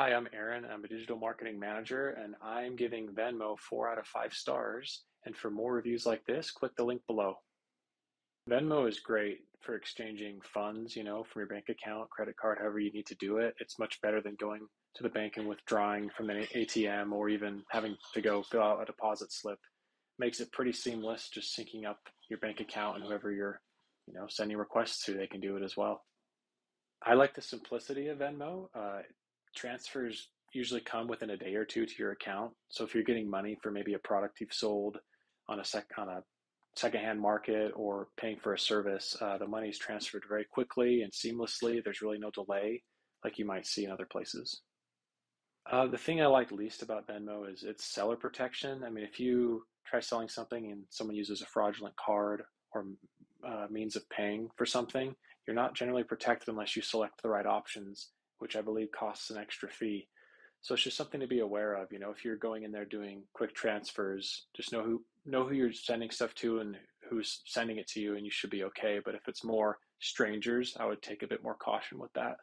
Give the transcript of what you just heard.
Hi, I'm Aaron. I'm a digital marketing manager, and I'm giving Venmo four out of five stars. And for more reviews like this, click the link below. Venmo is great for exchanging funds, you know, from your bank account, credit card, however you need to do it. It's much better than going to the bank and withdrawing from an ATM or even having to go fill out a deposit slip. Makes it pretty seamless, just syncing up your bank account and whoever you're, you know, sending requests to, they can do it as well. I like the simplicity of Venmo. Uh, transfers usually come within a day or two to your account. So if you're getting money for maybe a product you've sold on a sec on a secondhand market or paying for a service, uh, the money is transferred very quickly and seamlessly. There's really no delay like you might see in other places. Uh, the thing I like least about Venmo is its seller protection. I mean, if you try selling something and someone uses a fraudulent card or uh, means of paying for something, you're not generally protected unless you select the right options which I believe costs an extra fee. So it's just something to be aware of. You know, if you're going in there doing quick transfers, just know who know who you're sending stuff to and who's sending it to you, and you should be okay. But if it's more strangers, I would take a bit more caution with that.